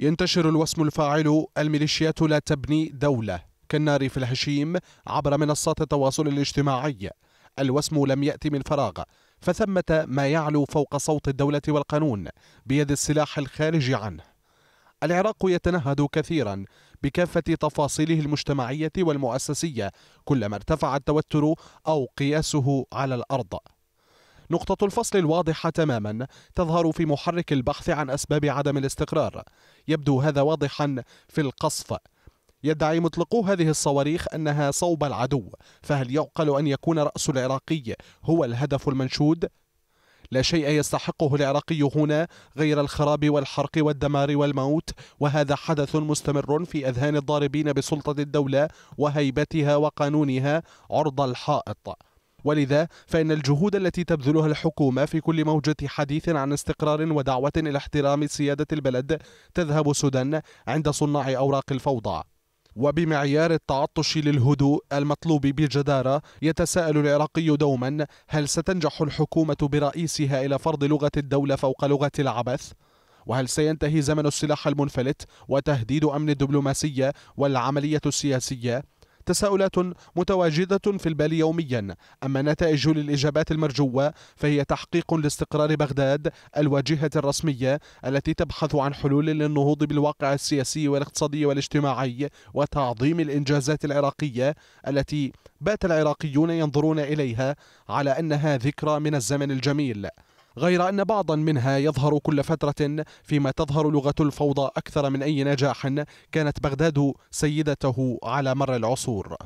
ينتشر الوسم الفاعل الميليشيات لا تبني دولة كالنار في الهشيم عبر منصات التواصل الاجتماعي. الوسم لم يأتي من فراغ فثمة ما يعلو فوق صوت الدولة والقانون بيد السلاح الخارج عنه. العراق يتنهد كثيرا بكافة تفاصيله المجتمعية والمؤسسية كلما ارتفع التوتر أو قياسه على الأرض. نقطة الفصل الواضحة تماما تظهر في محرك البحث عن أسباب عدم الاستقرار. يبدو هذا واضحا في القصف. يدعي مطلقو هذه الصواريخ أنها صوب العدو فهل يعقل أن يكون رأس العراقي هو الهدف المنشود؟ لا شيء يستحقه العراقي هنا غير الخراب والحرق والدمار والموت وهذا حدث مستمر في أذهان الضاربين بسلطة الدولة وهيبتها وقانونها عرض الحائط. ولذا فإن الجهود التي تبذلها الحكومة في كل موجة حديث عن استقرار ودعوة إلى احترام سيادة البلد تذهب سدى عند صناع أوراق الفوضى وبمعيار التعطش للهدوء المطلوب بجدارة يتساءل العراقي دوما هل ستنجح الحكومة برئيسها إلى فرض لغة الدولة فوق لغة العبث؟ وهل سينتهي زمن السلاح المنفلت وتهديد أمن الدبلوماسية والعملية السياسية؟ تساؤلات متواجدة في البال يوميا. أما نتائج للإجابات المرجوة فهي تحقيق لاستقرار بغداد الواجهة الرسمية التي تبحث عن حلول للنهوض بالواقع السياسي والاقتصادي والاجتماعي وتعظيم الإنجازات العراقية التي بات العراقيون ينظرون إليها على أنها ذكرى من الزمن الجميل. غير أن بعضا منها يظهر كل فترة فيما تظهر لغة الفوضى أكثر من أي نجاح كانت بغداد سيدته على مر العصور.